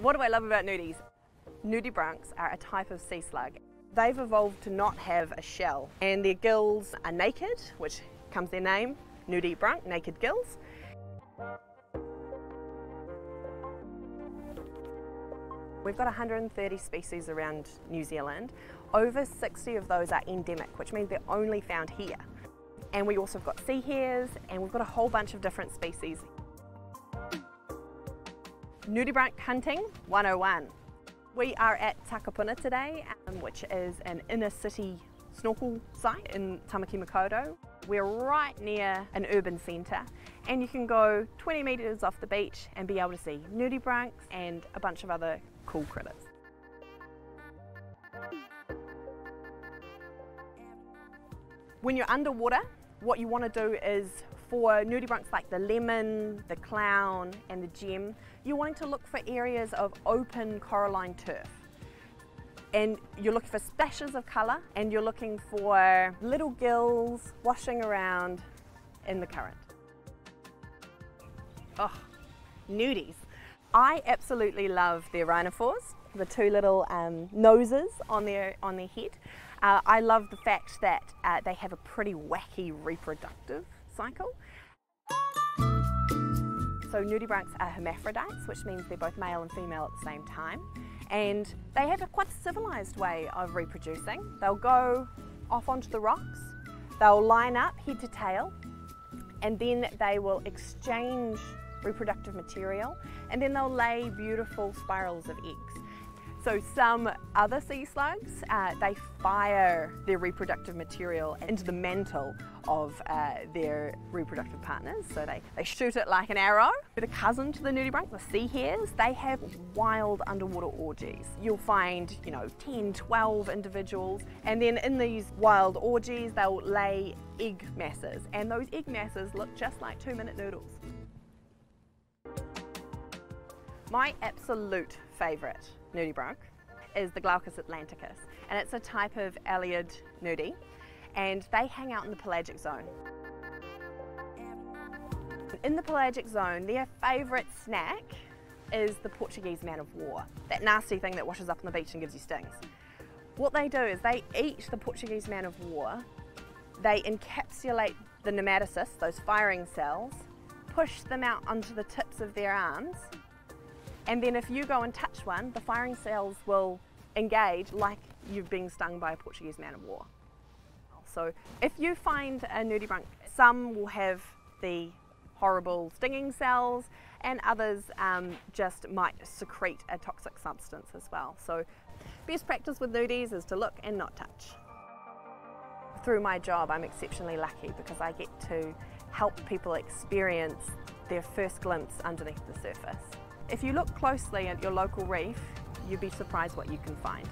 What do I love about nudies? Nudibranchs are a type of sea slug. They've evolved to not have a shell and their gills are naked, which comes their name, nudibranch, naked gills. We've got 130 species around New Zealand. Over 60 of those are endemic, which means they're only found here. And we also have got sea hares, and we've got a whole bunch of different species. Nudibranch Hunting 101. We are at Takapuna today, um, which is an inner city snorkel site in Tāmaki Makaurau. We're right near an urban centre and you can go 20 metres off the beach and be able to see nudibranchs and a bunch of other cool critters. When you're underwater, what you want to do is for nudibranchs like the lemon, the clown and the gem, you're wanting to look for areas of open coralline turf. And you're looking for splashes of colour and you're looking for little gills washing around in the current. Oh, nudies. I absolutely love their rhinophores, the two little um, noses on their, on their head. Uh, I love the fact that uh, they have a pretty wacky reproductive cycle. So nudibranchs are hermaphrodites, which means they're both male and female at the same time. And they have a quite civilized way of reproducing. They'll go off onto the rocks, they'll line up head to tail, and then they will exchange reproductive material, and then they'll lay beautiful spirals of eggs. So some other sea slugs, uh, they fire their reproductive material into the mantle of uh, their reproductive partners. So they, they shoot it like an arrow. But a cousin to the nudibranch, the sea hares, they have wild underwater orgies. You'll find, you know, 10, 12 individuals. And then in these wild orgies, they'll lay egg masses. And those egg masses look just like two minute noodles. My absolute favourite nudibranch is the Glaucus atlanticus and it's a type of aeolid nudie and they hang out in the pelagic zone. In the pelagic zone their favourite snack is the Portuguese man of war, that nasty thing that washes up on the beach and gives you stings. What they do is they eat the Portuguese man of war, they encapsulate the nematocysts, those firing cells, push them out onto the tips of their arms and then if you go and touch one, the firing cells will engage like you've been stung by a Portuguese man of war. So if you find a nudibranch, some will have the horrible stinging cells and others um, just might secrete a toxic substance as well. So best practice with nudies is to look and not touch. Through my job I'm exceptionally lucky because I get to help people experience their first glimpse underneath the surface. If you look closely at your local reef, you'd be surprised what you can find.